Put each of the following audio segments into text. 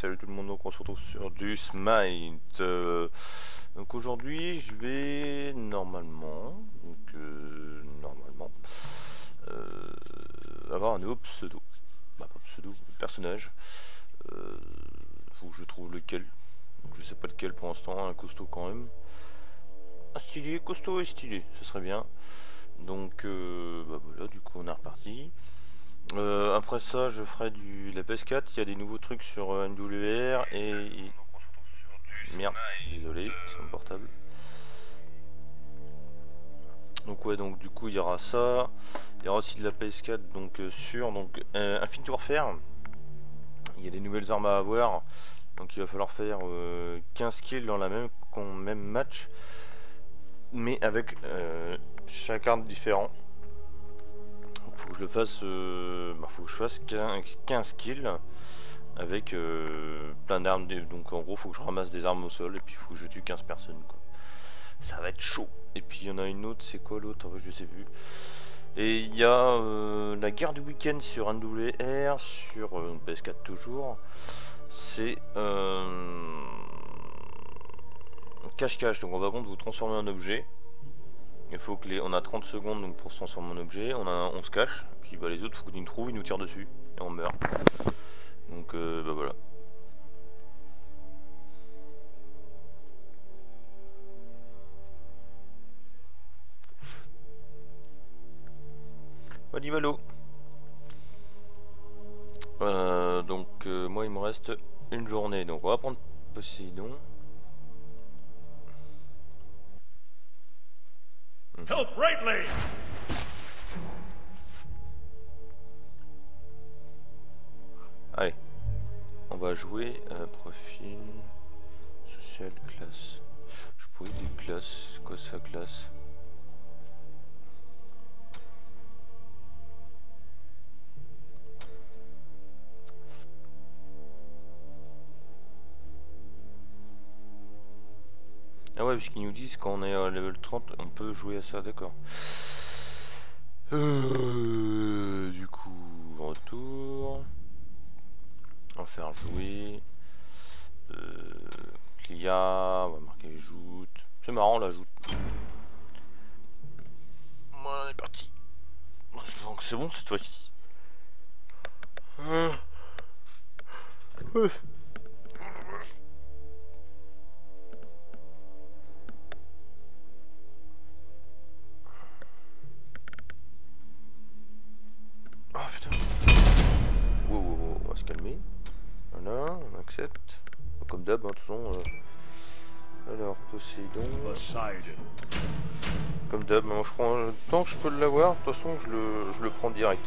salut tout le monde, donc on se retrouve sur du Smite. Euh, donc aujourd'hui je vais normalement, euh, normalement, euh, avoir un nouveau pseudo. Bah pas pseudo, personnage. faut que je trouve lequel. Donc, je sais pas lequel pour l'instant, un costaud quand même. Un stylé, costaud et stylé, ce serait bien. Donc bah voilà, du coup on est reparti. Euh, après ça, je ferai du la PS4. Il y a des nouveaux trucs sur euh, NWR et. Merde, désolé, c'est mon portable. Donc ouais, donc du coup il y aura ça. Il y aura aussi de la PS4 donc euh, sur donc Infinite Warfare. Il y a des nouvelles armes à avoir. Donc il va falloir faire 15 kills dans la même, même match. Mais avec chaque arme différent faut que je le fasse euh, bah, faut que je fasse 15, kills avec euh, plein d'armes donc en gros faut que je ramasse des armes au sol et puis faut que je tue 15 personnes quoi. ça va être chaud. Et puis il y en a une autre c'est quoi l'autre je sais plus. Et il y a euh, la guerre du week-end sur NWR sur PS4 toujours. C'est cache-cache. Donc on va compte vous transformer en objet il faut que les... on a 30 secondes donc pour se transformer en objet, on, se cache, puis bah, les autres faut qu'ils nous trouvent, ils nous tirent dessus et on meurt. Donc euh, bah voilà. Voilà, euh, donc euh, moi il me reste une journée, donc on va prendre Poséidon. Help. Allez, on va jouer à profil social classe. Je pourrais dire classe, quoi ça classe Ouais, puisqu'ils nous disent quand on est à level 30, on peut jouer à ça, d'accord. Euh, du coup, retour. On va faire jouer. Euh, on va marquer joute. C'est marrant la joute. Voilà, on est parti. Donc c'est bon cette fois-ci. Euh. Comme d'hab, hein, de toute façon. Euh... Alors, Poséidon. Comme d'hab, hein, je prends... tant que je peux l'avoir, de toute façon, je le, je le prends direct.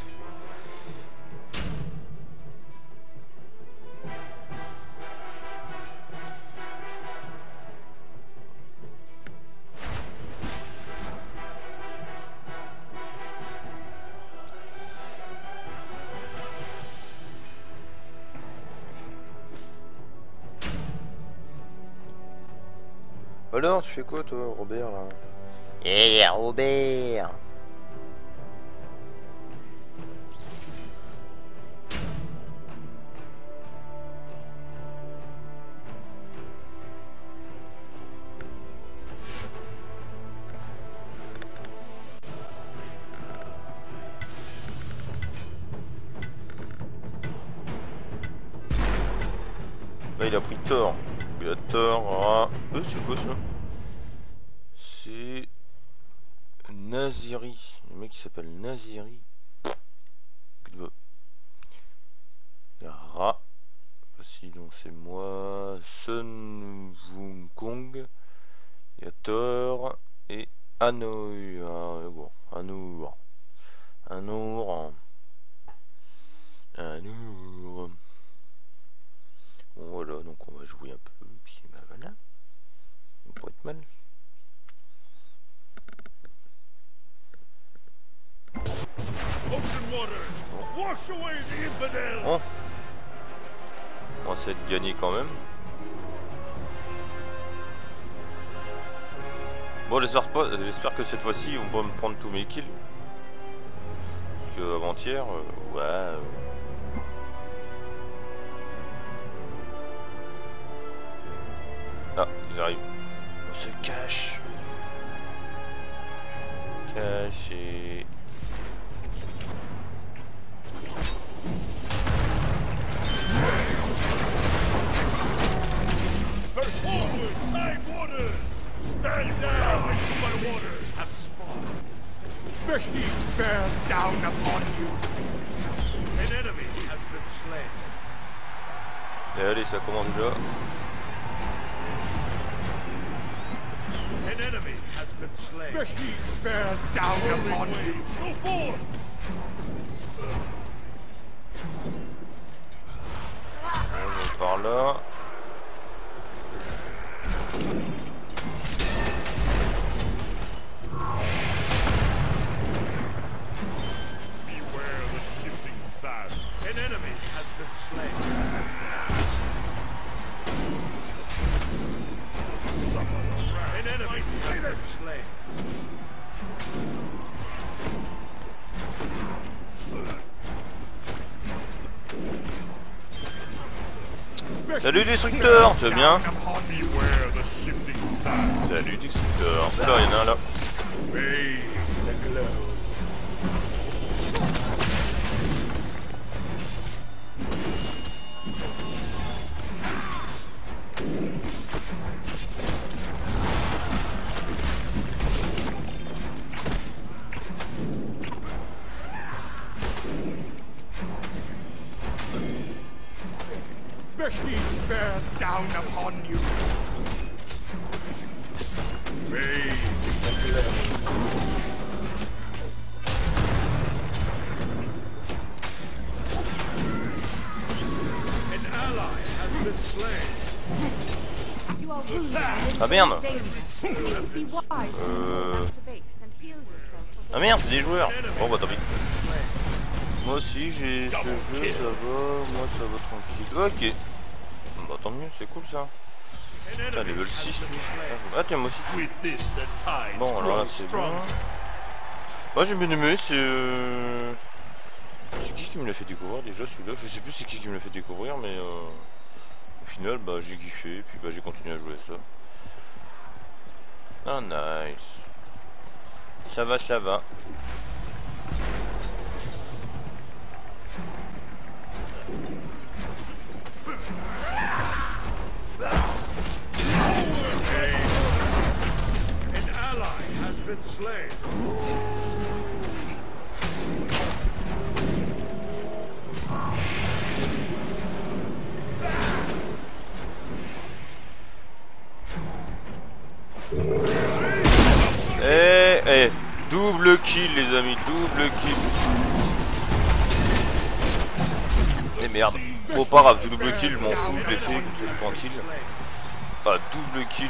Fais quoi toi, Robert là? Eh, Robert il a pris tort. Il a tort. Ah. Euh, c'est quoi ça? C'est Naziri. Le mec qui s'appelle Naziri. Ra. Sinon c'est moi. Sun y a Thor et Anoui. Ah. Anour. Anour. Anour. Voilà, donc on va jouer un peu, puis. Pour être mal. Bon. On va essayer de gagner quand même. Bon j'espère pas j'espère que cette fois-ci on va me prendre tous mes kills. Parce que avant-hier, euh, ouais. Euh, j'arrive. On se cache. Caché. Stand down! My waters have spawned. The heat bears down upon you. An enemy has been slain. Et allez, ça commence déjà. An enemy has been slain. The heat bears down upon you. Go forth! Par là. Salut destructeur, tu vas bien. Salut destructeur. Là, il y en a un là. Obey J'ai ce jeu, ça va, moi ça va tranquille. Ok. Bah tant mieux, c'est cool ça. Putain, level has 6 been lui. slain. Ah tiens moi aussi. Bon alors là c'est bon. Moi j'ai bien aimé, c'est... euh, C'est qui qui me l'a fait découvrir déjà celui-là? Je sais plus c'est qui qui me l'a fait découvrir mais... Euh... Au final bah j'ai kiffé et puis bah j'ai continué à jouer à ça. Ah nice. Ça va, ça va. Double kill les amis, double kill. Eh merde, grave, double kill, je m'en fous, je l'ai fait, tranquille. Ah, double kill.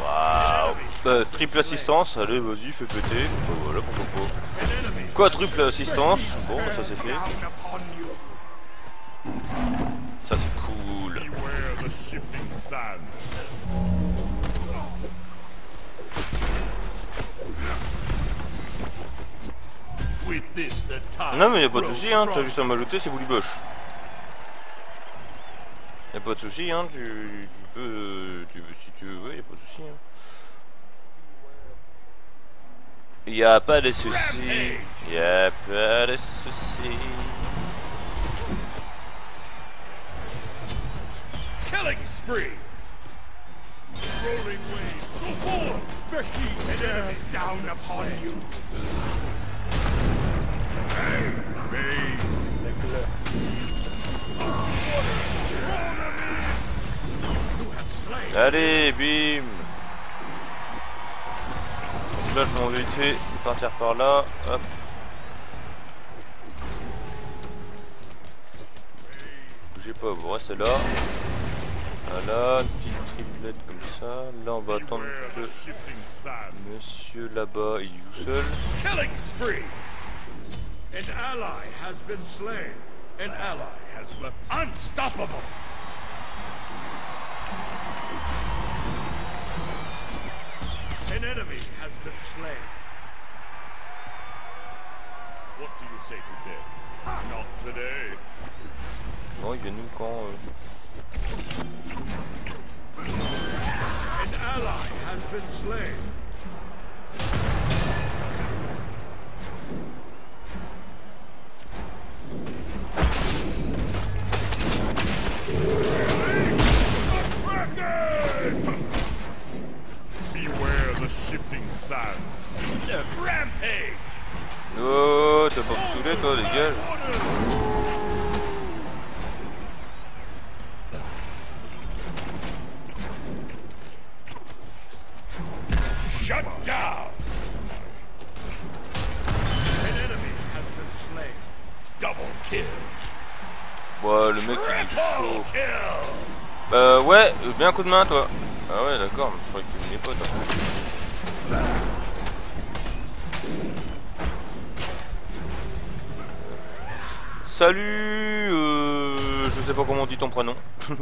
Waouh. Euh, triple assistance, allez vas-y, fais péter. Bah, voilà, pourquoi. Quadruple assistance, bon, ça c'est fait. Ça c'est cool. Non mais y'a pas de soucis, hein, t'as juste à m'ajouter, c'est Bully Bosch. Y'a pas de soucis, hein, tu, tu peux, euh, tu veux, si tu veux, y'a pas de soucis. Hein. Y'a pas de soucis, y'a pas de soucis. Killing spree! Rolling waves, go forth! The heat bears down upon you. Bathe the glow. Allez, bim Donc là je vais vite fait partir par là, hop. Bougez pas, vous restez là. Voilà, petite triplette comme ça. Là on va attendre que monsieur là-bas il joue seul. Killing spree! An ally has been slain. An ally has been unstoppable. An enemy has been slain. What do you say today? Not today. Non il nous quand euh, An ally has been slain. Coup de main toi. Ah ouais, d'accord, je croyais que tu venais pas toi. Salut, euh, je sais pas comment on dit ton prénom.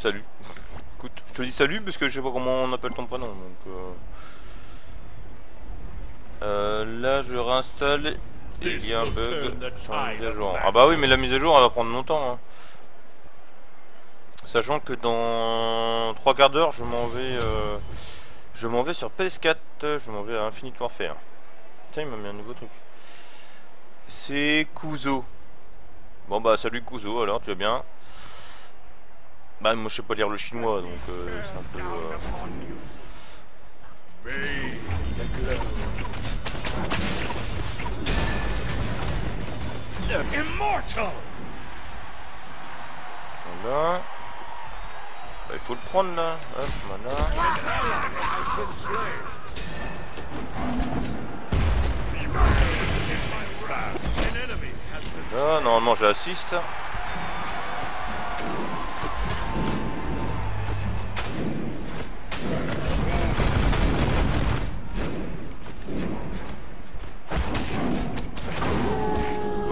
salut. Écoute, je te dis salut parce que je sais pas comment on appelle ton prénom. Donc, euh... Euh, là, je réinstalle. Et il y a un bug sur la mise à jour. Ah bah oui, mais la mise à jour, elle va prendre longtemps. hein. Sachant que dans trois quarts d'heure, je m'en vais, euh, je m'en vais sur PS4. Je m'en vais à Infinite Warfare. Tiens, il m'a mis un nouveau truc. C'est Kuzo. Bon bah salut Kuzo, alors tu vas bien? Bah moi je sais pas lire le chinois donc euh, c'est un peu... euh. Immortal! Voilà. Il faut le prendre là. Hop, voilà. Là, normalement j'assiste.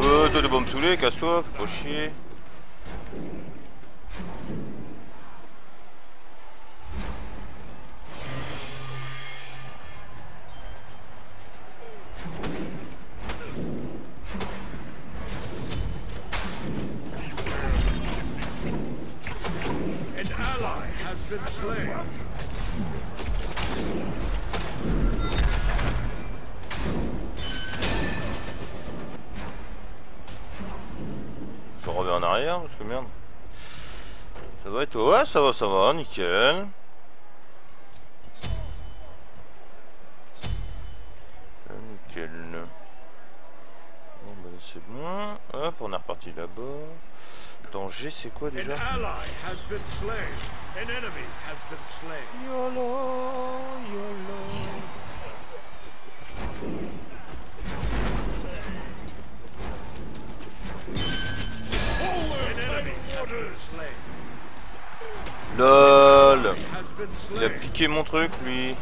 Euh, de bombes saoulées, casse-toi, fais pas chier. Ouais, ça va, ça va, nickel. Euh, Nickel. Bon bah c'est bon. Hop, on est reparti là-bas. Danger, c'est quoi An déjà ally has Il a piqué mon truc lui.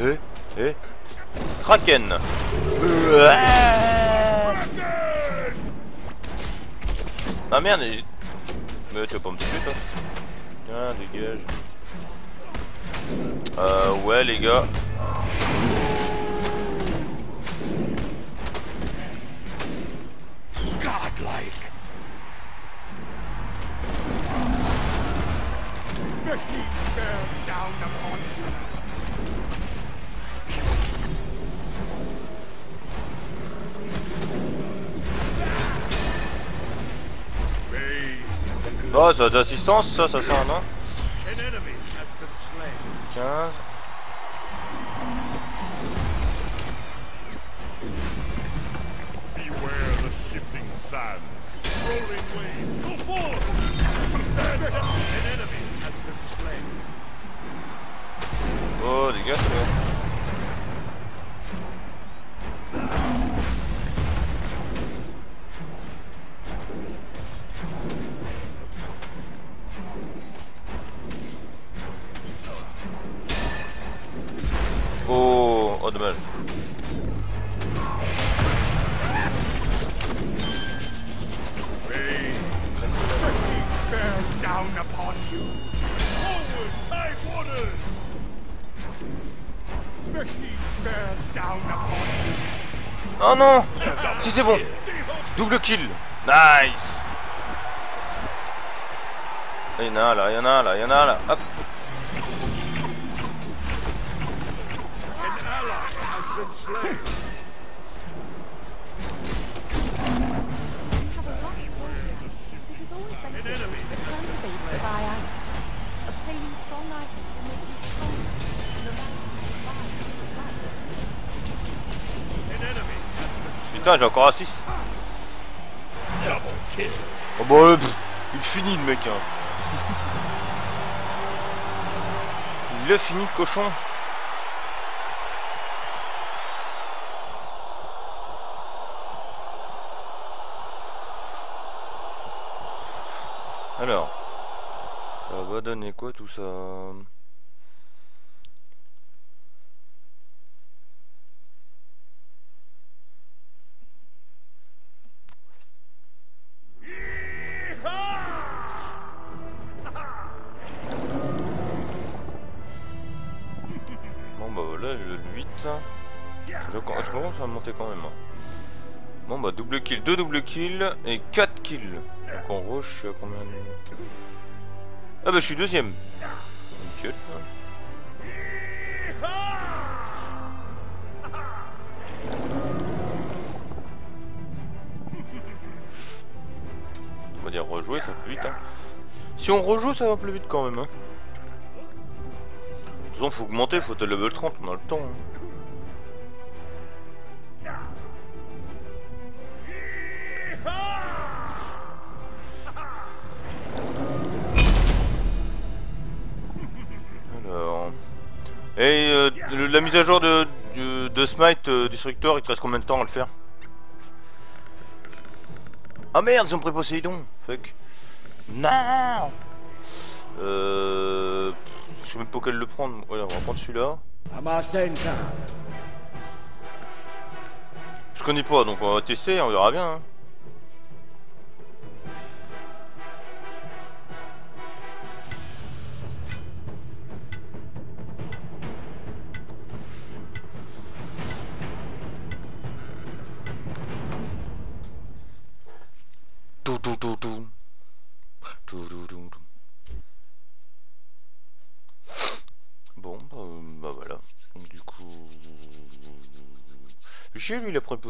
Eh Eh. Kraken. Ah. Merde il- Mais tu vas pas me tuer toi. Tiens dégage. Euh ouais les gars The heat bears down upon you. Oh ça a d'assistance ça ça sert non An enemy has been slain. 15 Beware the shifting sands. Rolling waves. Go forth. Oh non. Si c'est bon. Double kill. Nice. Il y en a là, il y en a là, il y en a là. Hop. Putain, j'ai encore assist. Oh bah, euh, pff, il finit le mec. Hein. il l'a fini le cochon. Alors, ça va donner quoi tout ça? Double kill, 2 double kills et 4 kills Donc en gros je suis à combien de- Ah bah je suis deuxième On va dire rejouer ça va plus vite hein. Si on rejoue ça va plus vite quand même hein. De toute façon faut augmenter, faut être level 30, on a le temps hein. La mise à jour de, de, Smite euh, Destructor, il te reste combien de temps à le faire Ah merde, ils ont pris Poséidon Fuck Non Euh... Je sais même pas quel le prendre. Voilà, on va prendre celui-là. Je connais pas, donc on va tester, on verra bien. hein.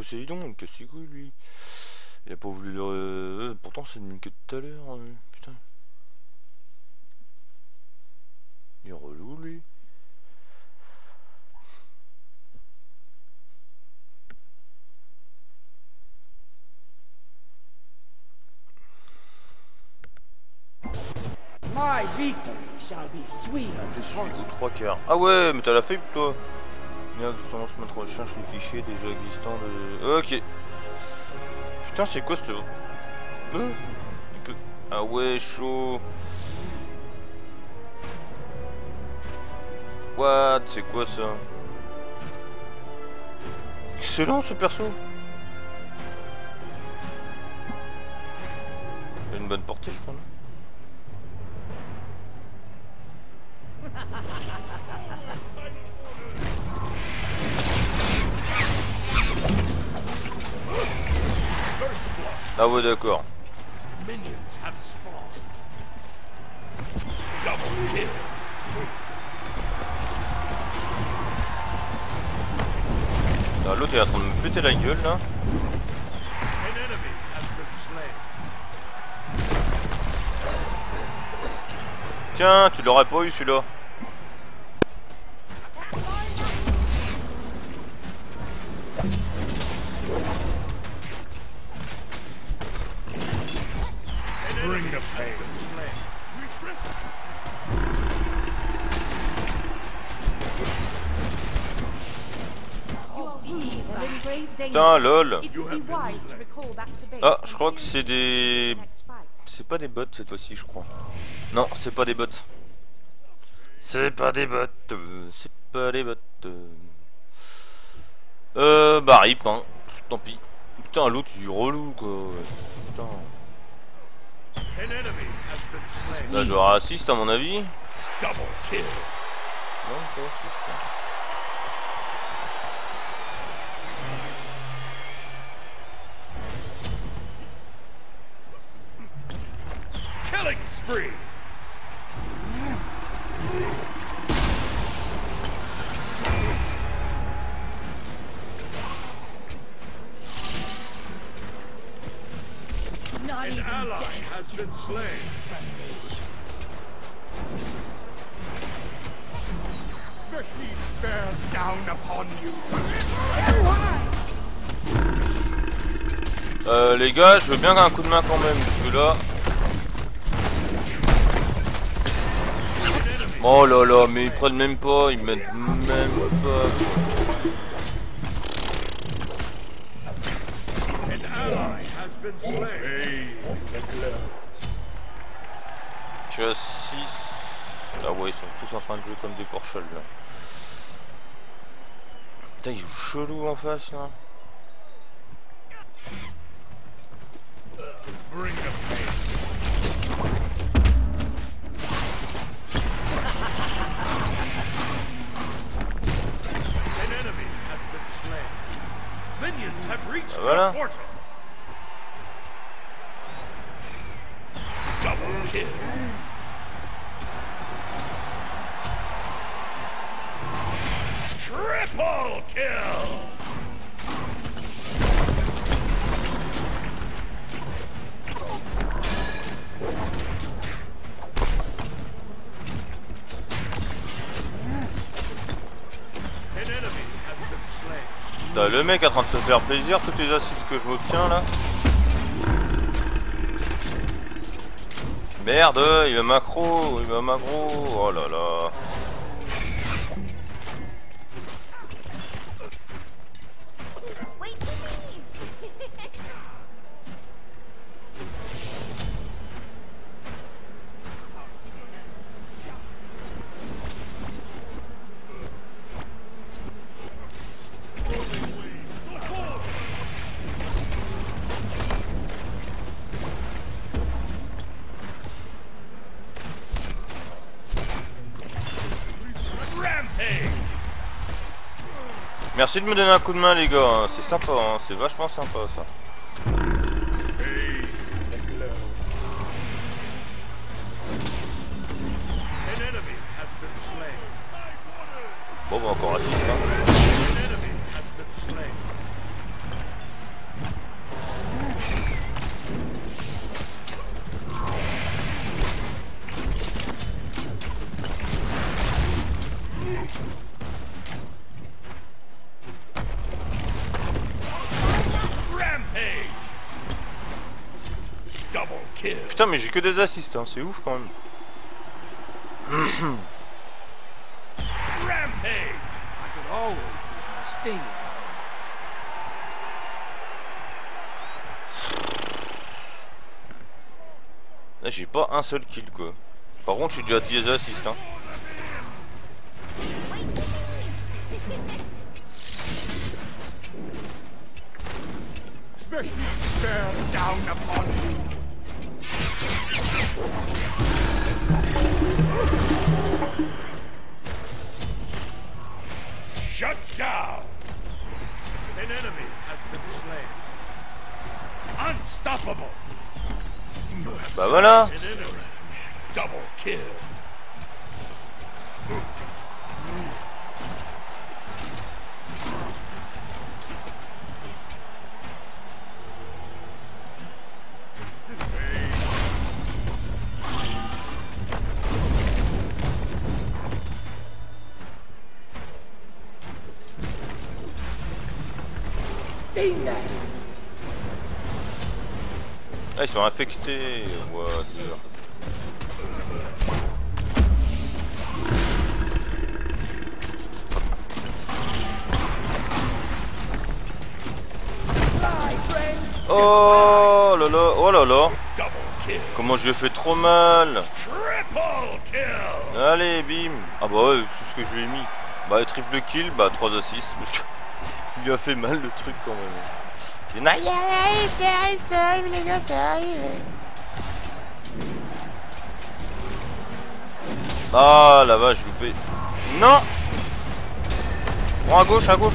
Poséidon, il casse les couilles lui. Il a pas voulu le... euh, pourtant c'est le même que tout à l'heure, euh, putain. Il est relou lui. My victory shall be sweet. Ah ouais, mais t'as la faible toi Merde, justement, je mettre recherche les fichiers déjà existants de... Ok. Putain, c'est quoi ce... Euh. Ah ouais, chaud. What C'est quoi ça? Excellent ce perso une bonne portée, je crois. Ah, L'autre est en train de me péter la gueule là. Tiens, tu l'aurais pas eu celui-là. Ah, je crois que c'est des... C'est pas des bots cette fois-ci, je crois. Non, c'est pas des bots. C'est pas des bots. C'est pas des bots. euh. Bah rip, hein. Tant pis. Putain, l'autre il est relou quoi. Putain. Là, je dois assist à mon avis. Non, les gars, je veux bien un coup de main quand même, parce là... Oh là là, mais ils prennent même pas, ils mettent même pas... Suis à 6... Ah ouais, ils sont tous en train de jouer comme des porchols là. Putain, ils jouent chelou en face là. Pain. Minions have reached Voilà. portal. Double kill. Triple kill. An enemy has been slain. Putain, le mec est en train de se faire plaisir, toutes les assists que je m'obtiens là. Merde, il va macro, il va macro, oh là là. Merci de me donner un coup de main les gars, hein. c'est sympa, hein. c'est vachement sympa ça. Putain mais j'ai que des assists, hein. c'est ouf quand même. Rampage. I could always use my sting. Là j'ai pas un seul kill quoi. Par contre je suis déjà à 10 assists hein. Down upon you. Shut down. An enemy has been slain. Unstoppable. Bah voilà Double kill. Sont. Oh là là, oh là là. Comment je lui ai fait trop mal. Allez, bim Ah bah ouais, c'est ce que je lui ai mis. Bah triple kill, bah 3 assists, parce que il lui a fait mal le truc quand même. Il y en a- Aïe aïe aïe, ça arrive, ça arrive les gars, ça arrive. Ah la vache, loupé. Non Prends à gauche, à gauche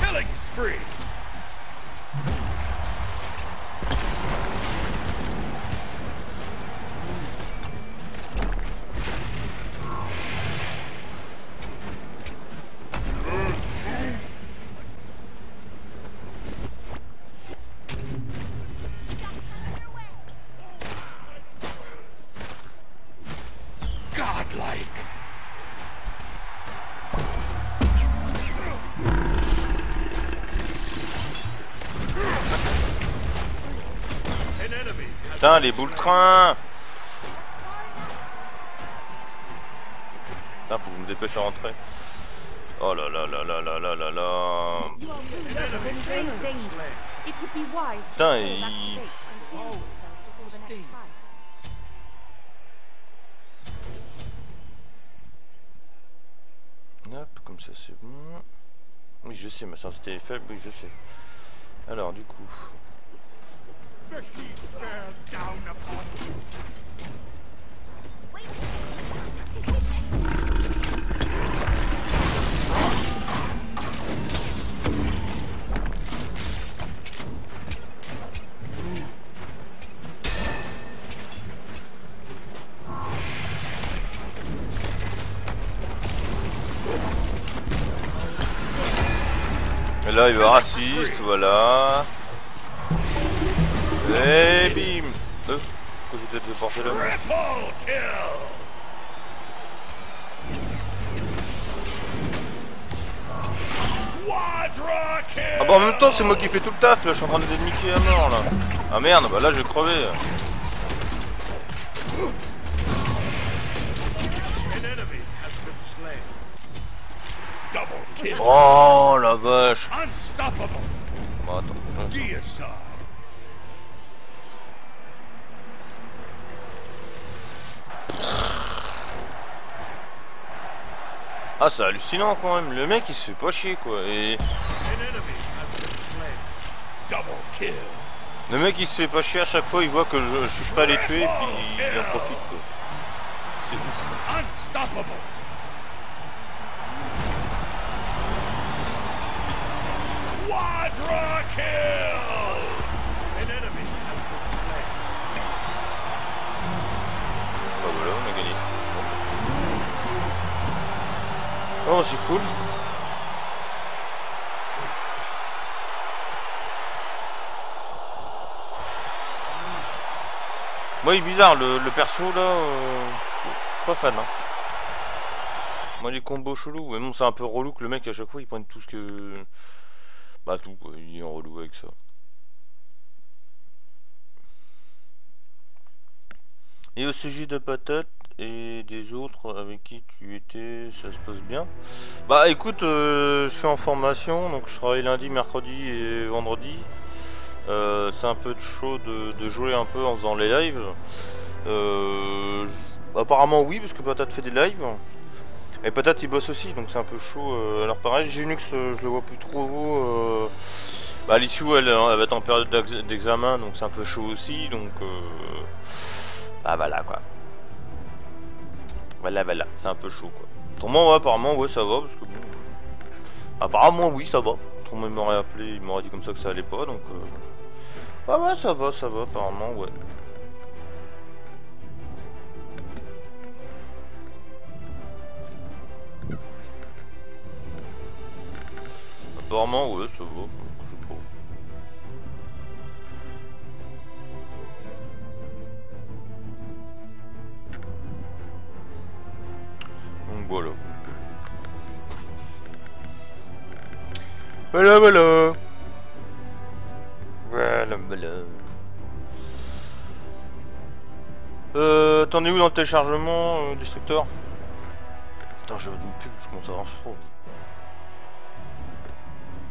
Killing spree. Les boules train Putain, faut que je me dépêche à rentrer. Oh là là là là là là là là. Putain, il-. Hop, comme ça c'est bon. Oui, je sais, ma sensibilité est faible, oui, je sais. Alors, du coup. The heat bears down upon you. Et là, il va raciste, voilà. Et bim Euh, pourquoi j'ai peut-être déporté là! Ah bah en même temps, c'est moi qui fais tout le taf, là, je suis en train de déniquer à mort, là. Ah merde, bah là, je vais crever. Oh, la vache. Unstoppable. Bon, attends. Ah, c'est hallucinant, quand même. Le mec, il se fait pas chier, quoi. Et... Le mec il se fait pas chier à chaque fois, il voit que je, je suis à les tuer et puis il en profite quoi. C'est. Oh c'est cool. Moi il est bizarre le, perso là, euh, pas fan hein. Moi les combos chelous, mais bon c'est un peu relou que le mec à chaque fois il prenne tout ce que... Bah tout quoi, il est en relou avec ça. Et au sujet de Patate et des autres avec qui tu étais, ça se passe bien Bah écoute, euh, je suis en formation, donc je travaille lundi, mercredi et vendredi. Euh, c'est un peu chaud de, de jouer un peu en faisant les lives. Euh, apparemment oui, parce que Patate fait des lives. Et Patate il bosse aussi, donc c'est un peu chaud. alors pareil, Linux, euh, je le vois plus trop. Bah l'issue elle, elle va être en période d'ex- d'examen, donc c'est un peu chaud aussi. Donc bah voilà quoi. Voilà voilà, c'est un peu chaud quoi. Autrement ouais, apparemment ouais ça va parce que bon. Apparemment oui ça va. Autrement il m'aurait appelé, il m'aurait dit comme ça que ça allait pas donc. Euh... Ah ouais ça va, ça va apparemment ouais. Apparemment ouais ça va, voilà. Voilà voilà. Voilà voilà. Euh, t'en es où dans le téléchargement, euh, Destructor Putain, j'ai une pub, je commence à avoir froid.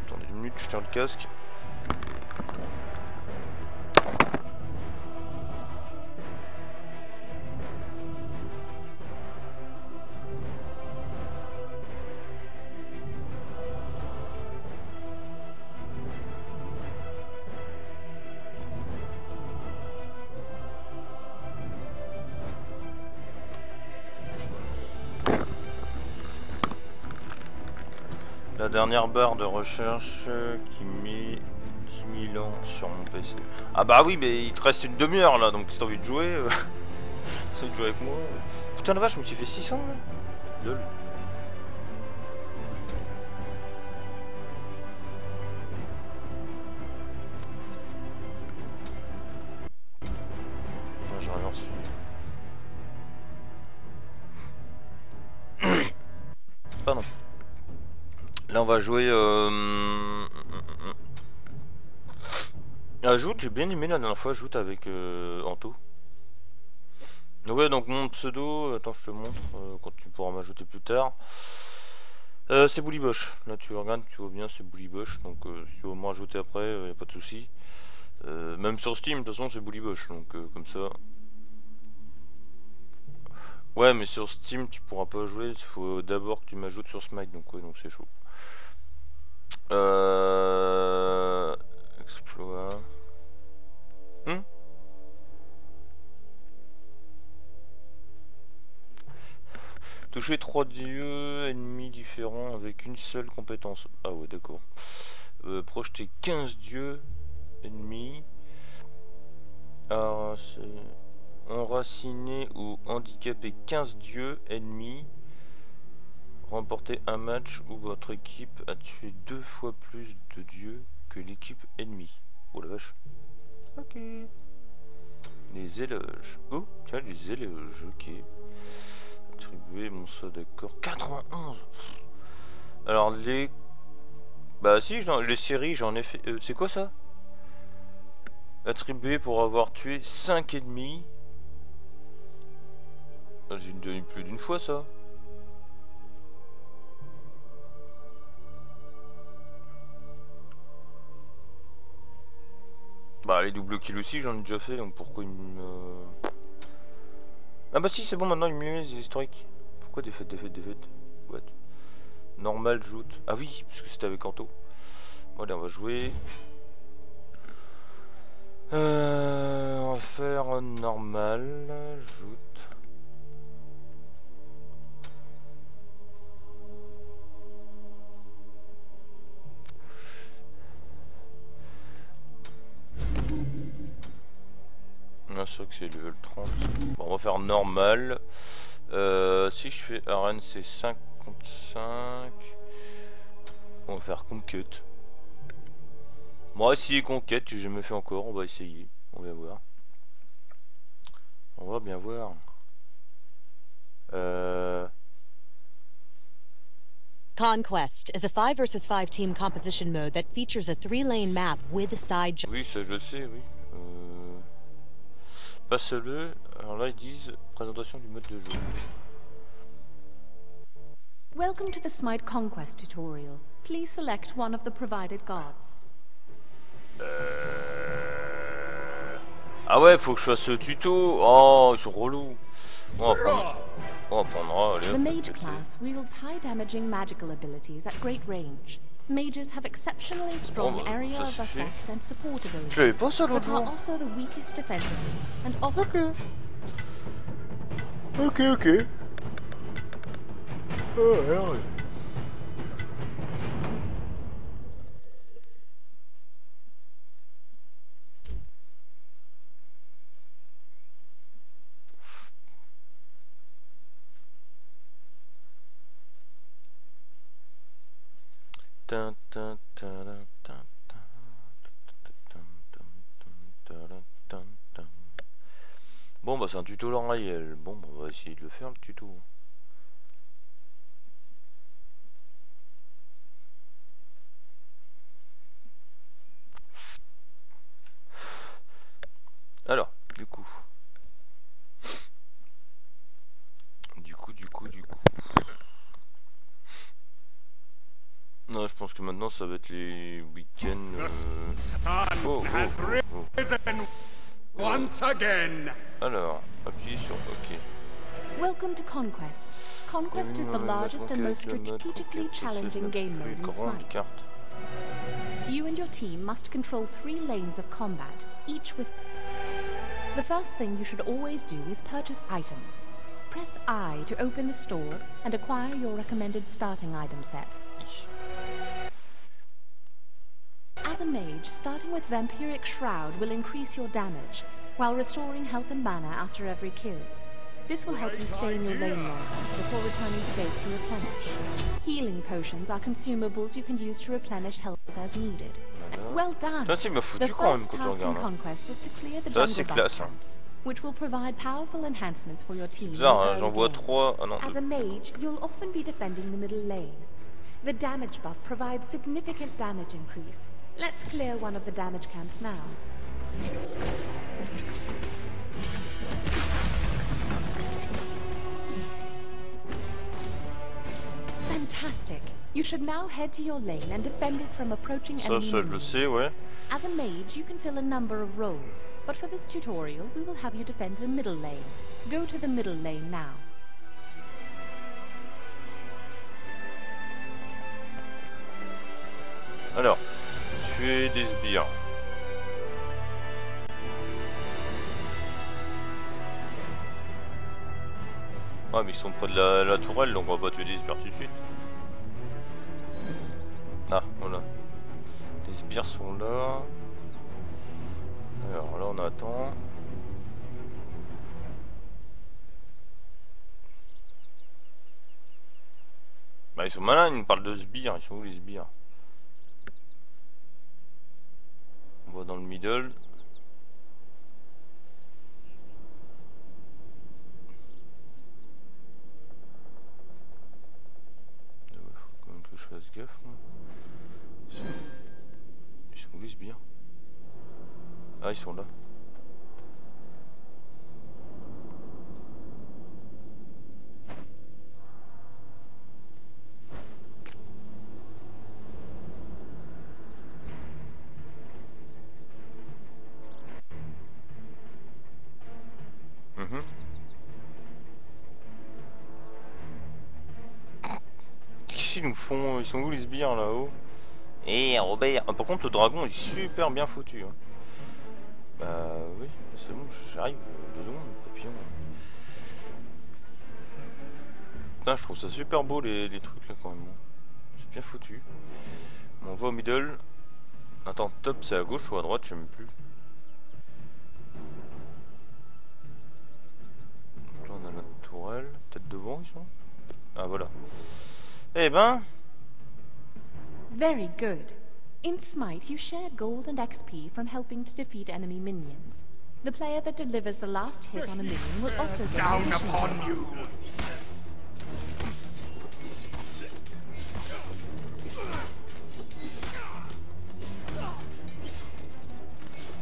Attendez une minute, je tiens le casque. Dernière barre de recherche qui met 10 000 ans sur mon PC. Ah bah oui, mais il te reste une demi-heure là, donc si t'as envie de jouer, euh, de jouer avec moi. Putain la vache, je me suis fait 600 là. Lol. Va jouer. Euh... Ajoute, j'ai bien aimé la dernière fois, ajoute avec euh, Anto. Ouais, donc mon pseudo, attends, je te montre euh, quand tu pourras m'ajouter plus tard. Euh, c'est Bosch. Là, tu regardes, tu vois bien, c'est Bosch. Donc, euh, si tu veux m'ajouter après, il n'y a pas de souci. Euh, même sur Steam, de toute façon, c'est Bosch. Donc, euh, comme ça. Ouais, mais sur Steam, tu pourras pas jouer. Il faut d'abord que tu m'ajoutes sur Smite. Donc, ouais, donc c'est chaud. Euh... Exploit. Hmm Toucher 3 dieux ennemis différents avec une seule compétence. Ah ouais, d'accord. Euh, projeter 15 dieux ennemis. Enrac- Enraciner ou handicaper 15 dieux ennemis. Remporter un match où votre équipe a tué deux fois plus de dieux que l'équipe ennemie. Oh la vache. Ok. Les éloges. Oh, tiens, les éloges, ok. Attribuer mon saut d'accord. 91 Alors les... Bah si, les séries j'en ai fait... euh, c'est quoi ça? Attribué pour avoir tué 5 ennemis. Ah, J'ai déjà eu plus d'une fois ça. Bah les double kills aussi j'en ai déjà fait donc pourquoi il me... Ah bah si c'est bon maintenant il me met les historiques. Pourquoi défaite, défaite, défaite What? Normal joute. Ah oui parce que c'était avec Anto. Bon allez on va jouer. Euh, on va faire normal, joute. Ah, c'est que c'est level 30. Bon, on va faire normal. Euh, si je fais arène, c'est 55. On va faire conquête. Bon, on va essayer conquête. J'ai jamais fait encore. On va essayer. On va voir. On va bien voir. Euh... Conquest is a 5 versus 5 team composition mode that features a three lane map with side jump. Oui, ça je le sais, oui. Euh... Passe-le. Alors là, ils disent présentation du mode de jeu. Welcome to the Smite Conquest tutorial. Please select one of the provided gods. Euh... Ah ouais, faut que je fasse ce tuto. Oh, ils sont relous. On va prendre. On va prendre. Allez, The hop, Mage ok. class wields high damaging magical abilities at great range. Mages have exceptionally strong Oh, bah, area ça of suffit. effect and support Je l'avais abilities, pas ça but l'autre are jour. also the weakest defensively and often Ok, ok. Oh, alors. Bon bah c'est un tuto en réel. Bon bah, on va essayer de le faire le tuto. Alors, du coup. Je pense que maintenant ça va être les week-ends. Euh, sun Oh, oh, oh, oh. once again. Alors, appuyez sur OK. Welcome to Conquest. Conquest is the euh, largest and most conquête, le mode strategically challenging game mode in grande Smite. You and your team must control three lanes of combat, each with. The first thing you should always do is purchase items. Press I to open the store and acquire your recommended starting item set. As a mage, starting with Vampiric Shroud will increase your damage, while restoring health and mana after every kill. This will help you stay in your lane longer before returning to base to replenish. Healing potions are consumables you can use to replenish health as needed. Well done! Ça, c'est m'a The foutu quand même first task in Conquest is to clear the Ça, jungle c'est buff classe, hein. camps, which will provide powerful enhancements for your team. in Bizarre, the hein, early j'en vois game. trois. Ah non, As a mage, you'll often be defending the middle lane. The damage buff provides significant damage increase, Let's clear one of the damage camps now. Fantastic. You should now head to your lane and defend it from approaching Ça, enemy ça, je sais, ouais. As a mage, you can fill a number of roles, but for this tutorial, we will have you defend the middle lane. Go to the middle lane now. Alors, des sbires. Ah mais ils sont près de la, la tourelle donc on va pas tuer des sbires tout de suite. Ah voilà. Les sbires sont là. Alors là on attend. Bah ils sont malins, ils me parlent de sbires, ils sont où les sbires? On va dans le middle. Il faut quand même que je fasse gaffe. moi. Ils sont- les sbires Ah, ils sont là. Font Ils sont où les sbires là-haut Eh Robert ah, Par contre le dragon est super bien foutu. hein. Bah oui, c'est bon, j'arrive. euh, Dedans, le papillon. Putain, je trouve ça super beau les, les trucs là quand même. hein. C'est bien foutu. On va au middle. Attends, top c'est à gauche ou à droite, je sais même plus. Donc là on a notre tourelle. Peut-être devant ils sont? Ah voilà. Eh ben, Very good. In Smite, you share gold and XP from helping to defeat enemy minions. The player that delivers the last hit on a minion will also get Down an upon gold. you!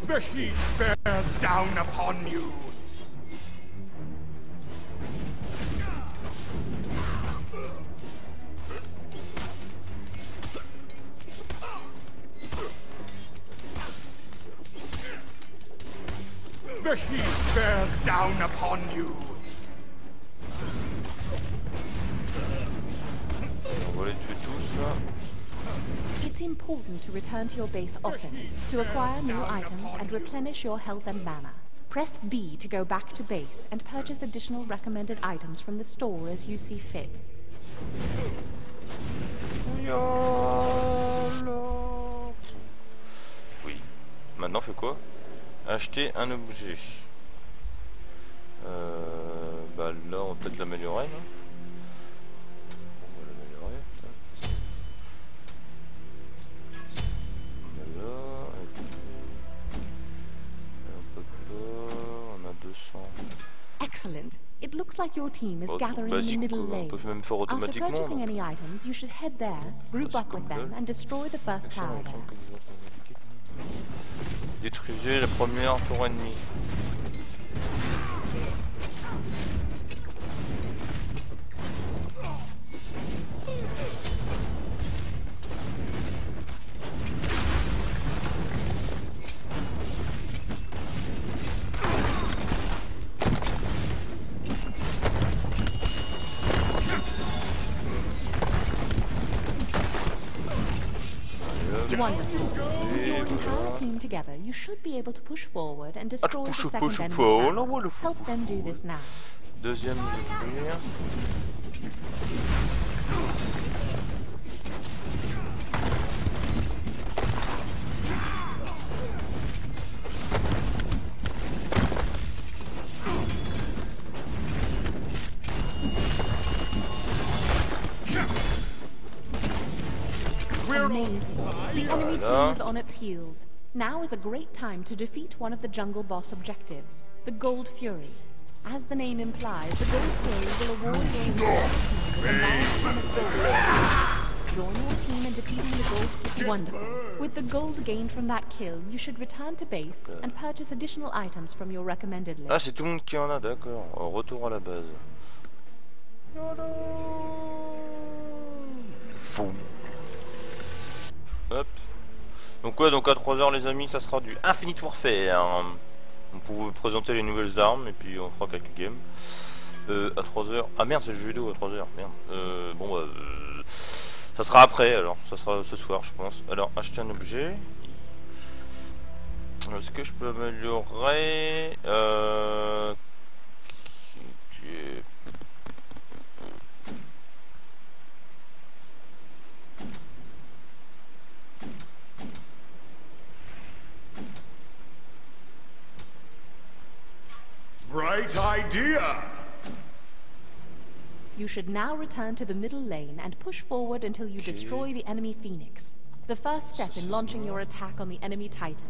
The heat bears down upon you! The heat bears down upon you! on va les tuer tous. It's important to return to your base often to acquire new items and replenish your health and mana. Press B to go back to base and purchase additional recommended items from the store as you see fit. Oui. Maintenant, fais quoi Acheter un objet. Euh, bah là, on va peut-être l'améliorer. non? On va l'améliorer. Voilà. et on peut pas. On a 200. Excellent. It looks like your team is gathering in the middle lane. peut After purchasing any items, you should head there, group up with them, and destroy the first tower there. Détruisez la première tour ennemie. You should be able to push forward and ah, destroy push, the second enemy tower. là, ouais, le Help them do this now. Deuxième détruire. Amazing. The enemy team is on its heels. Now is a great time to defeat one of the jungle boss objectives, the Gold Fury. As the name implies, the Gold Fury will award your entire team with a large sum of gold. Join your team in defeating the Gold Fury. Wonderful. With the gold gained from that kill, you should return to base and purchase additional items from your recommended list. Ah, c'est tout le monde qui en a, d'accord. Retour à la base. Foum. Hop. Donc ouais, donc à 3h les amis, ça sera du Infinite Warfare. On peut vous présenter les nouvelles armes et puis on fera quelques games. Euh, à 3h. Ah merde, c'est le jeu vidéo à 3h. Merde. Euh, bon bah... euh, ça sera après alors, ça sera ce soir je pense. Alors, acheter un objet. Est-ce que je peux améliorer euh... You should now return to the middle lane and push forward until you destroy the enemy Phoenix. The first step in launching your attack on the enemy Titan.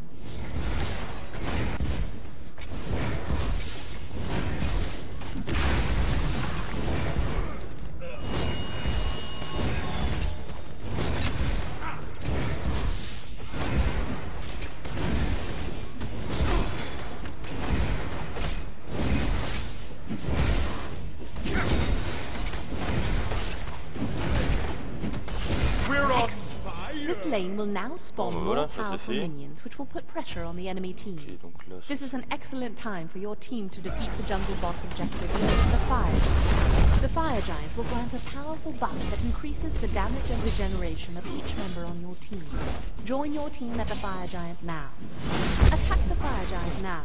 Will now spawn more voilà, ça, powerful minions, which will put pressure on the enemy team. Ok, donc là, This is an excellent time for your team to defeat the jungle boss objective the Fire Giant. The Fire Giant will grant a powerful buff that increases the damage and regeneration of each member on your team. Join your team at the Fire Giant now. Attack the Fire Giant now.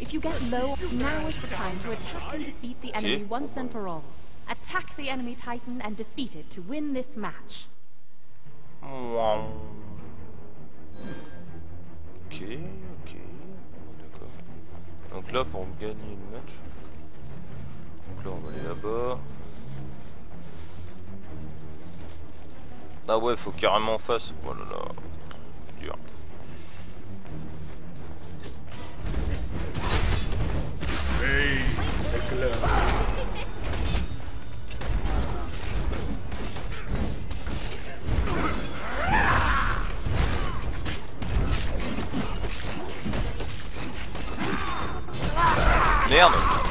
If you get low, now is the time to attack and defeat the enemy Okay. once and for all. Attack the enemy Titan and defeat it to win this match. Ok, ok, d'accord. Donc là, pour gagner le match, donc là, on va aller là-bas. Ah ouais, faut carrément en face. Oh là là, dur. Hey, Merde Mort.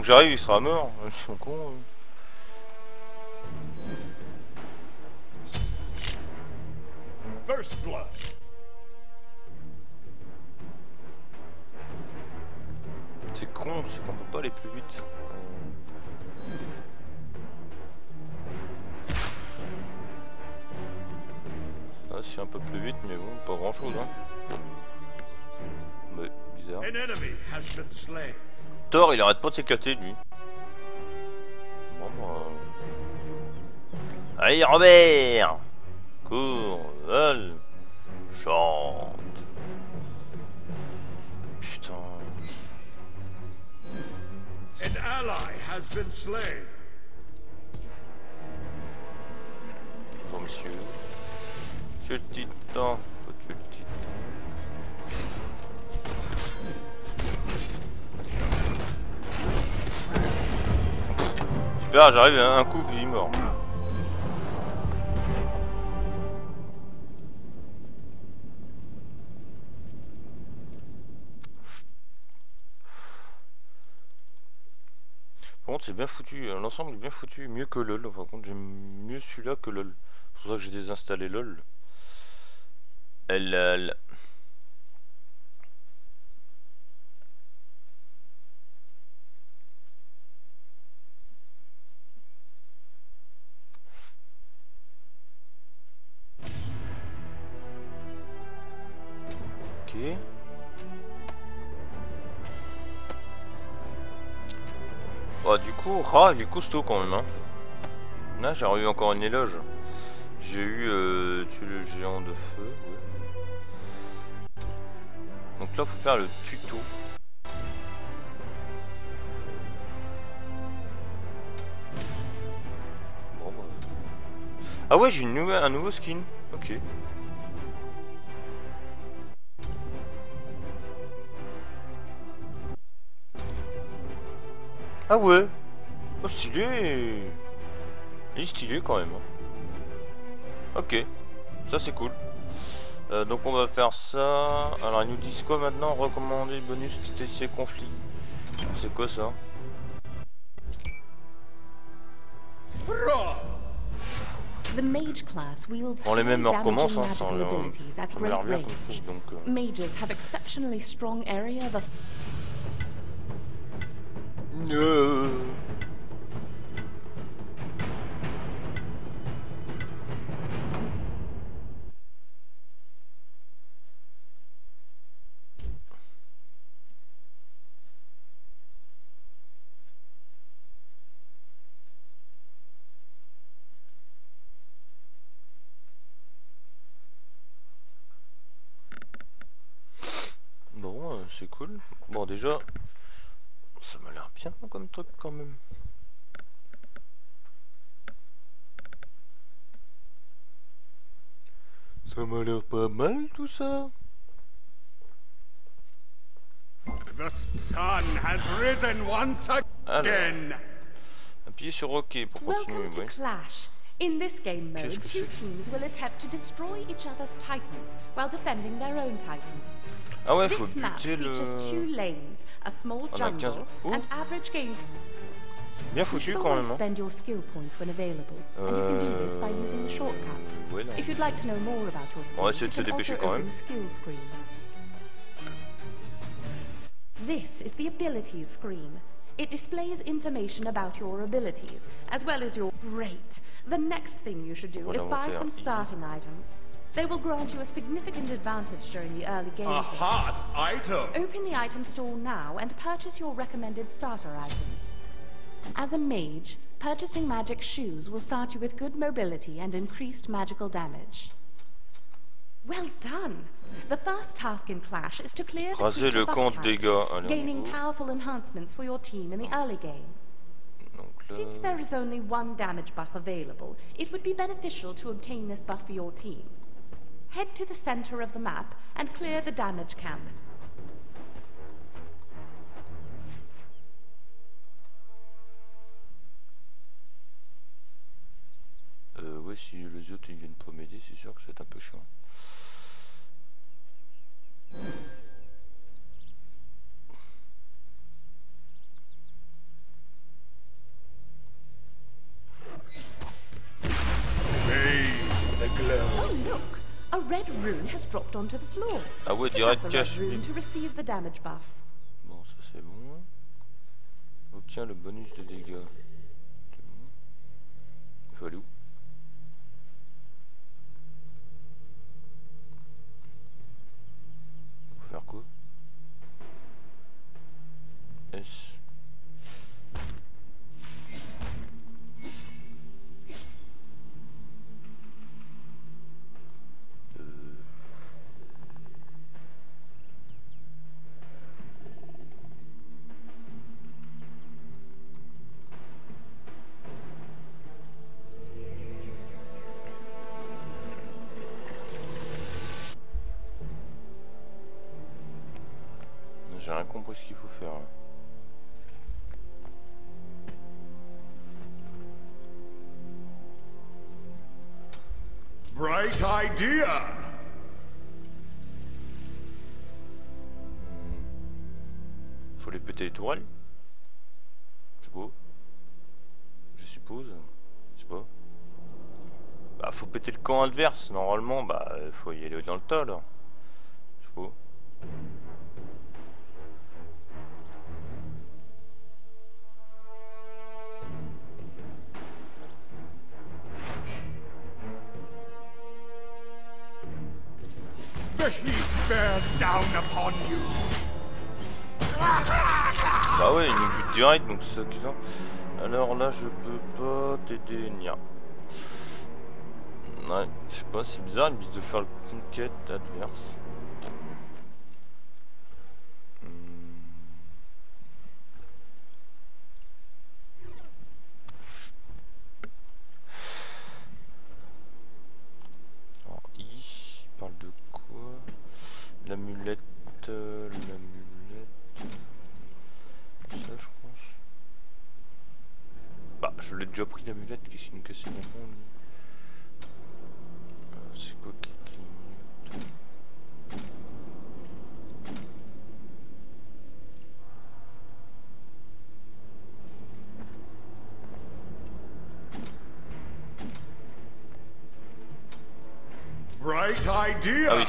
Tant que j'arrive, il sera mort. Cons. eux. First blood. Pas de s'éclater, lui. Bon, bah. Allez, Robert Cours, vole, chante. Putain. An ally has been slain. Bonjour, monsieur. Monsieur le titan. Super, j'arrive à un coup, il est mort. Par contre, c'est bien foutu. L'ensemble est bien foutu. Mieux que LoL. Par contre, j'aime mieux celui-là que LoL. C'est pour ça que j'ai désinstallé LoL. LL. Bah du coup, Ra il est costaud quand même hein. Là j'ai eu encore une éloge. J'ai eu euh, tuer le géant de feu. Donc là, faut faire le tuto. Bah. Ah ouais, j'ai un nouveau skin. Ok. Ah ouais Oh stylé Il est stylé quand même. hein. Ok, ça c'est cool. Euh, donc on va faire ça. Alors ils nous disent quoi maintenant? Recommander bonus TTC conflit. C'est quoi ça? The mage class wields On les highly même recommence hein, sans m'a great l'air bien donc... euh, has risen once again. appuyez sur OK pour continuer. Welcome to. Clash. In this game mode, two teams will attempt to destroy each other's titans while defending their own titan. Ah ouais, faut This map buter le... features two lanes, a small On a 15. jungle, Ouh. and average game. Bien foutu should quand always même. spend your skill points when available, and you can do this by using the shortcuts. Ouais, non. If you'd like to know more about your skills, On va essayer de you se can dépêcher also quand open même. The skills screen. This is the abilities screen. It displays information about your abilities, as well as your... Great! The next thing you should do is buy some starting items. They will grant you a significant advantage during the early game. A phase. hot item. Open the item store now and purchase your recommended starter items. As a mage, purchasing magic shoes will start you with good mobility and increased magical damage. Well done! The first task in Clash is to clear the Raser le compte caps, dégâts. Allez, gaining powerful enhancements for your team in the early game. Since there is only one damage buff available, it would be beneficial to obtain this buff for your team. Head to the center of the map and clear the damage camp. Euh, ouais, si les autres ils viennent pas m'aider, c'est sûr que c'est un peu chiant. Bathe the glow. Oh, look! A red rune has dropped onto the floor. Ah ouais, Pick up direct the rune to receive the damage buff. Bon, ça c'est bon. Obtient le bonus de dégâts. C'est bon. Il faut aller où faire quoi? S. Faut les péter les tourelles Je sais. Je suppose. Bah faut péter le camp adverse. Normalement, bah faut y aller dans le tas là. Direct donc ça. Alors là je peux pas t'aider Nia. Ouais, je sais pas, c'est bizarre, disent de faire le conquête adverse. Idea!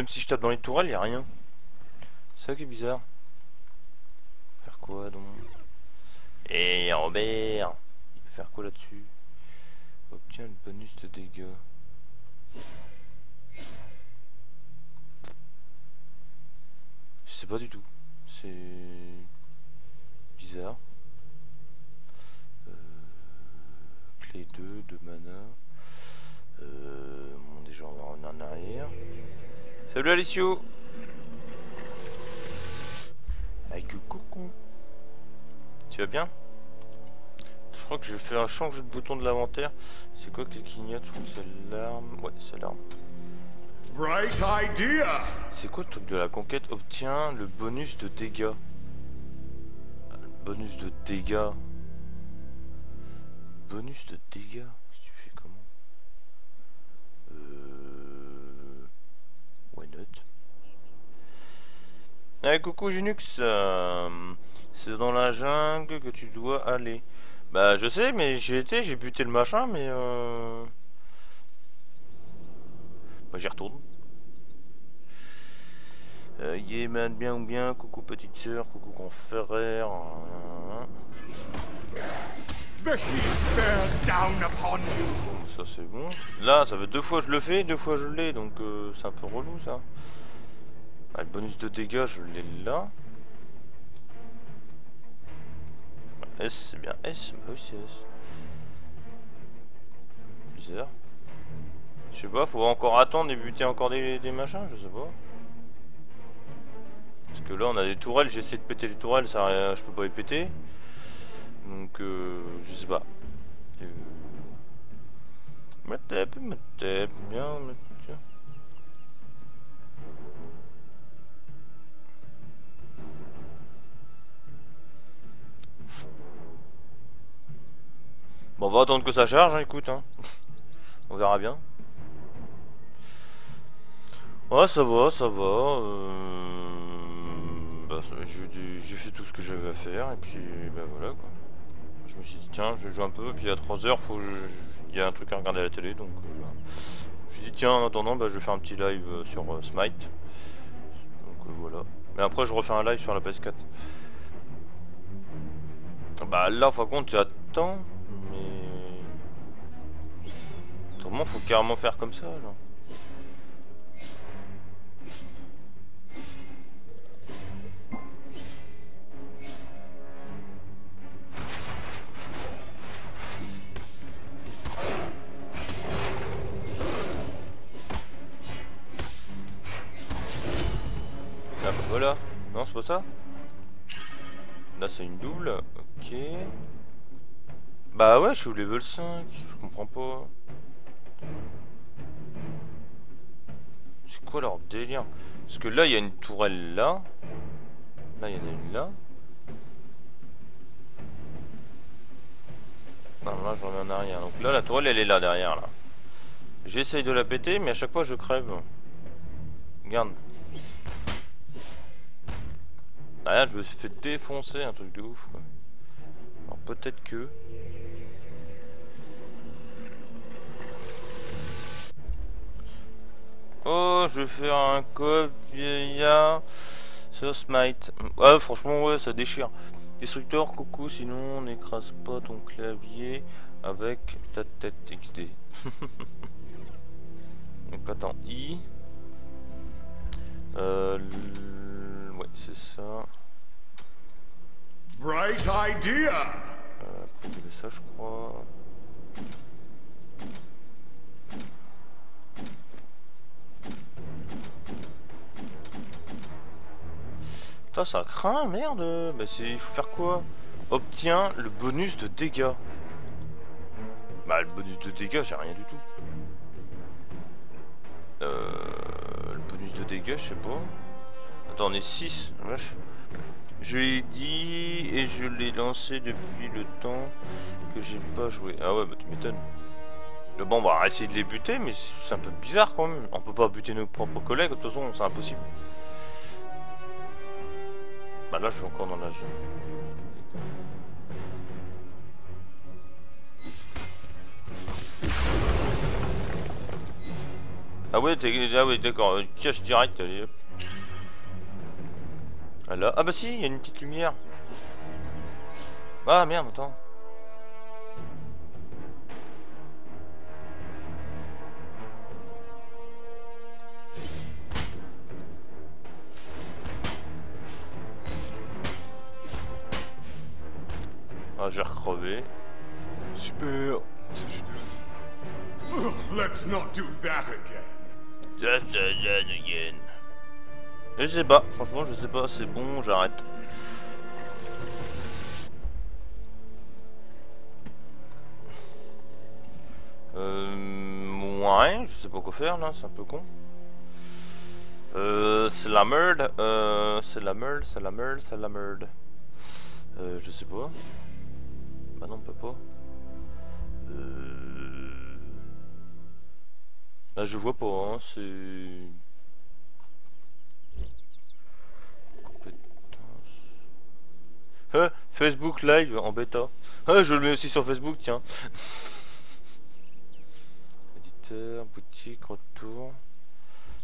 Même si je tape dans les tourelles, y a rien. C'est ça qui est bizarre. Faire quoi donc? Et Robert Il Faire quoi là-dessus? Obtient le bonus de dégâts. Je sais pas du tout. C'est bizarre. Euh, clé 2 de mana. Euh, déjà on va revenir en arrière. Salut Alessio Avec coucou Tu vas bien? Je crois que je vais faire un change de bouton de l'inventaire. C'est quoi que les clignotes Je crois que c'est l'arme. Ouais, c'est l'arme. Bright idea! C'est quoi le truc de la conquête? Obtient le bonus de dégâts. Le bonus de dégâts. Bonus de dégâts Tu fais comment Euh... Why not Eh coucou Junux euh, C'est dans la jungle que tu dois aller. Bah je sais mais j'y étais, j'ai buté le machin mais euh... Bah j'y retourne. Euh, Yéman, bien ou bien, coucou petite sœur, coucou confrère. hein. You! Ça c'est bon. Là, ça fait deux fois je le fais, deux fois je l'ai, donc euh, c'est un peu relou ça. Le bonus de dégâts, je l'ai là. S, c'est bien S, bah oui c'est S. Bizarre. Je sais pas, faut encore attendre et buter encore des, des machins, je sais pas. Parce que là on a des tourelles, j'essaie de péter les tourelles, ça, euh, je peux pas les péter. Donc euh, je sais pas. Euh... Tape, bien, Bon, on va attendre que ça charge, hein, écoute. Hein. on verra bien. Ouais, ça va, ça va. euh, bah, j'ai fait tout ce que j'avais à faire, et puis bah voilà quoi. Je me suis dit, tiens, je jouer un peu, puis à 3h, faut il y a un truc à regarder à la télé, donc euh, je me suis dit, tiens, en attendant, bah, je vais faire un petit live euh, sur Smite. Donc voilà. Mais après, je refais un live sur la PS4. Bah là, par contre, j'attends, mais. Autrement, faut carrément faire comme ça, là. Ah bah voilà. Non, c'est pas ça. Là, c'est une double. Bah ouais, je suis au level 5. Je comprends pas. quoi leur délire? Parce que là, il y a une tourelle là. Là, il y en a une là. Non, là, je reviens en arrière. Donc là, la tourelle, elle est là, derrière, là. J'essaye de la péter, mais à chaque fois, je crève. Regarde. Regarde, je me fait défoncer, un truc de ouf, quoi. Alors peut-être que... Oh, je vais faire un code via sur Smite. Ouais, franchement, ouais, ça déchire. Destructeur, coucou, sinon on n'écrase pas ton clavier avec ta tête XD. Donc attends, I. Euh, l- ouais, c'est ça. Bright idea! Euh, ça, je crois. Putain, ça craint, merde. Bah, c'est. Il faut faire quoi? Obtient le bonus de dégâts. Bah, le bonus de dégâts, j'ai rien du tout. Euh. Le bonus de dégâts, je sais pas. Attends, on est 6. Vache. Je l'ai dit et je l'ai lancé depuis le temps que j'ai pas joué. Ah ouais, bah tu m'étonnes. Bon, on va essayer de les buter, mais c'est un peu bizarre quand même. On peut pas buter nos propres collègues, de toute façon, c'est impossible. Bah là, je suis encore dans la zone. Ah ouais, ah d'accord, euh, cache direct, allez. Ah là, ah bah si, il y a une petite lumière. Ah merde, attends. J'ai recrevé. Super, c'est génial. Ugh, Let's not do that again. Just again, again. Je sais pas, franchement, je sais pas, c'est bon, j'arrête. Euh. Ouais, je sais pas quoi faire là, c'est un peu con. Euh. C'est la merde, euh. C'est la merde, c'est la merde, c'est la merde. Euh. Je sais pas. Bah non, on peut pas. Euh. Là, je vois pas, hein, c'est. Euh, Facebook Live en bêta. Ah, je le mets aussi sur Facebook, tiens. Éditeur, boutique, retour.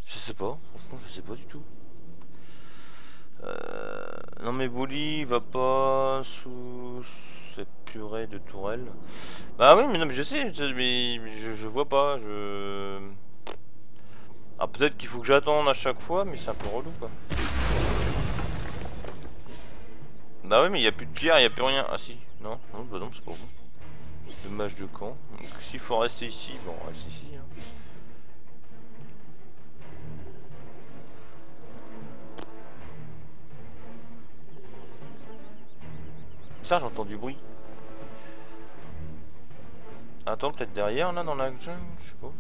Je sais pas, franchement, je sais pas du tout. Euh, non, mais Bully va pas sous purée de tourelle. Bah oui, mais non, mais je sais, mais je, vois pas, je. Ah, peut-être qu'il faut que j'attende à chaque fois, mais c'est un peu relou quoi. Bah oui, mais il y a plus de pierre, il y a plus rien. Ah si, non, non, bah non, c'est pas bon. Dommage de camp. Donc s'il faut rester ici, bon, on reste ici. hein. Ça, j'entends du bruit. Attends, peut-être derrière, là, dans la jungle, je sais pas.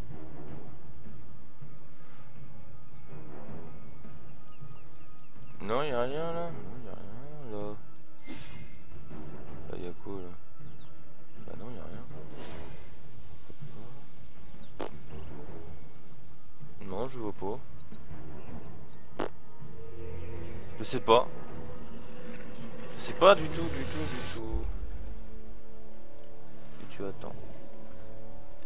Non, y a rien là. Non, y a rien là. Là, y a quoi là? Bah non, y a rien. Non, je vois pas. Je sais pas. Je sais pas du tout, du tout, du tout. Et tu attends.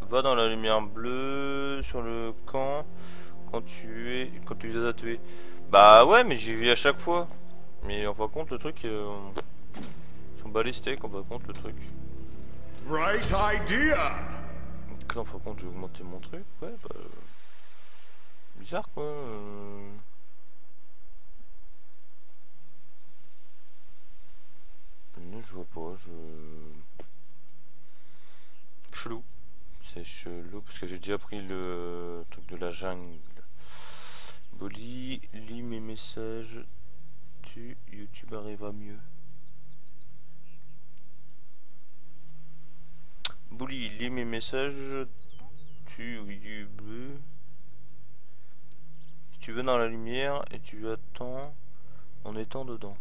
Va dans la lumière bleue sur le camp quand tu es quand tu les as tués. Bah ouais, mais j'ai vu à chaque fois. Mais en fin de compte, le truc, euh, ils sont steaks en fin de compte, le truc. Bright idea! Donc là, en fin de compte, j'ai augmenté mon truc. Ouais, bah. Bizarre quoi. euh. Non, je vois pas, je. Chelou. C'est chelou parce que j'ai déjà pris le truc de la jungle. Bolly, lis mes messages. Tu, YouTube arrivera mieux. Bolly, lis mes messages. Tu, YouTube. dans la lumière et tu attends en étant dedans.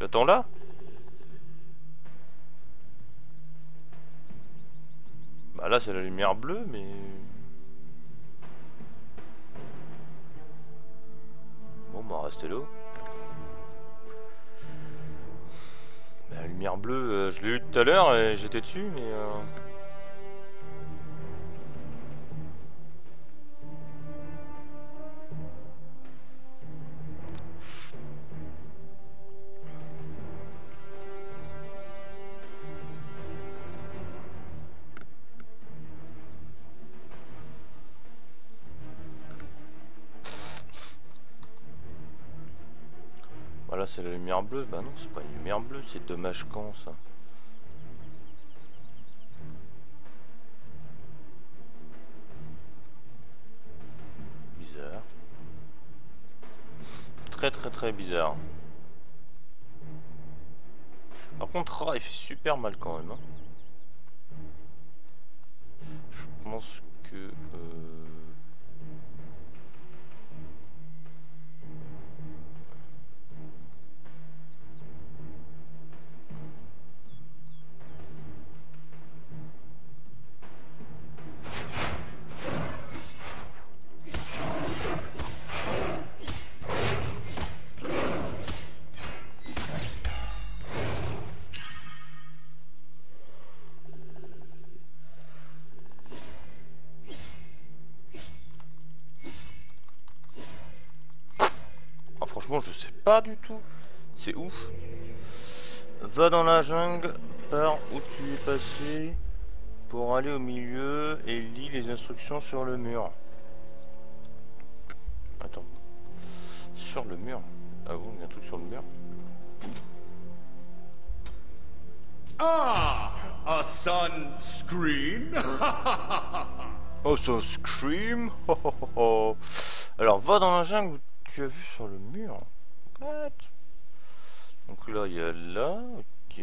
J'attends là Bah là c'est la lumière bleue mais... Bon bah restez là. La lumière bleue, euh, je l'ai eu tout à l'heure et j'étais dessus mais... c'est la lumière bleue. Bah non c'est pas une lumière bleue, c'est dommage quand ça. Bizarre. Très très très bizarre. Par contre, il fait super mal quand même. hein. Je pense que... euh, pas du tout. C'est ouf. Va dans la jungle par où tu es passé pour aller au milieu et lis les instructions sur le mur. Attends. Sur le mur Ah bon, il y a un truc sur le mur Ah, a sun screen. Oh, ça scream Oh, oh, oh, oh. Alors, va dans la jungle où tu as vu sur le mur. What Donc là, il y a là. Ok.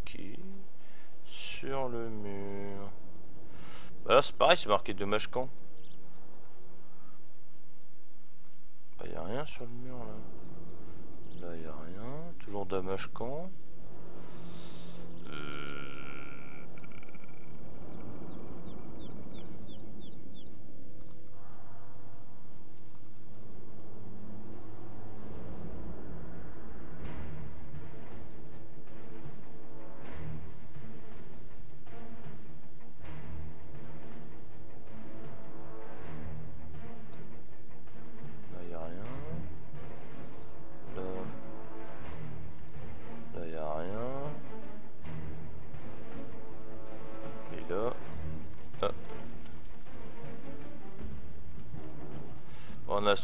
Ok. Sur le mur. Bah là, c'est pareil, c'est marqué dommage quand. Bah, il y a rien sur le mur là. Là, y a rien. Toujours dommage quand.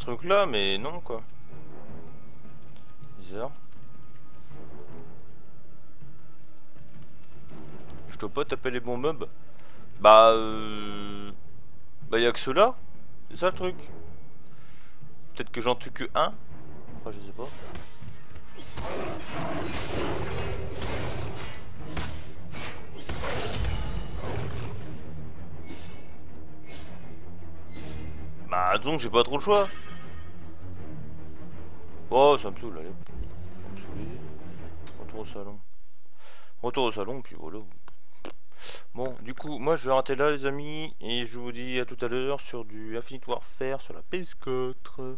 Truc là, mais non quoi. Bizarre. Je dois pas taper les bons mobs. Bah, euh... bah y a que ceux-là. C'est ça le truc. Peut-être que j'en tue que un. Je sais pas. Bah donc j'ai pas trop le choix. Oh ça me saoule, allez. Retour au salon. Retour au salon, puis voilà. Bon, du coup, moi je vais arrêter là les amis, et je vous dis à tout à l'heure sur du Infinite Warfare sur la PS4.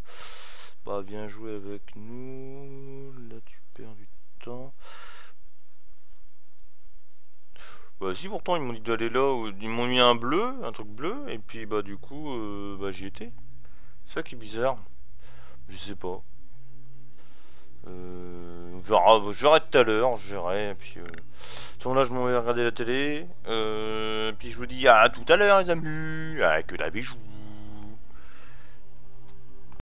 Bah viens jouer avec nous, là tu perds du temps. Bah si pourtant ils m'ont dit d'aller là, où ils m'ont mis un bleu, un truc bleu, et puis bah du coup, euh, bah j'y étais. C'est ça qui est bizarre. Je sais pas. Euh, verra, je verrai tout à l'heure, je verrai, puis... Euh... façon, là, je m'en vais regarder la télé. Euh, puis je vous dis à tout à l'heure, les amis, avec la bijou.